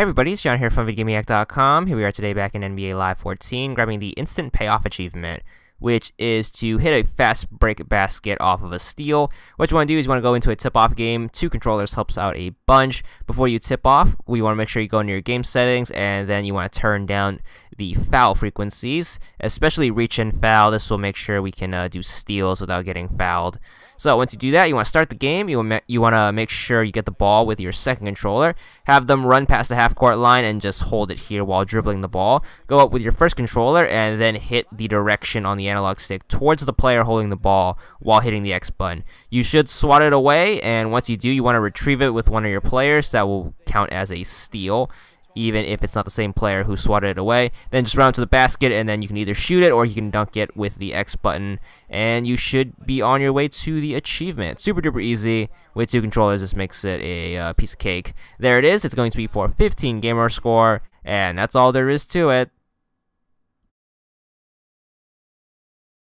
Hey everybody, it's John here from VidGamiac.com. Here we are today back in NBA Live 14, grabbing the Instant Payoff achievement, which is to hit a fast break basket off of a steal. What you want to do is you want to go into a tip-off game. Two controllers helps out a bunch. Before you tip off, we want to make sure you go into your game settings, and then you want to turn down the foul frequencies, especially reach and foul. This will make sure we can uh, do steals without getting fouled. So once you do that, you want to start the game. You you want to make sure you get the ball with your second controller. Have them run past the half court line and just hold it here while dribbling the ball. Go up with your first controller and then hit the direction on the analog stick towards the player holding the ball while hitting the X button. You should swat it away, and once you do, you want to retrieve it with one of your players. That will count as a steal even if it's not the same player who swatted it away. Then just run to the basket, and then you can either shoot it or you can dunk it with the X button, and you should be on your way to the achievement. Super duper easy. With two controllers, this makes it a uh, piece of cake. There it is. It's going to be for 15 gamer score, and that's all there is to it.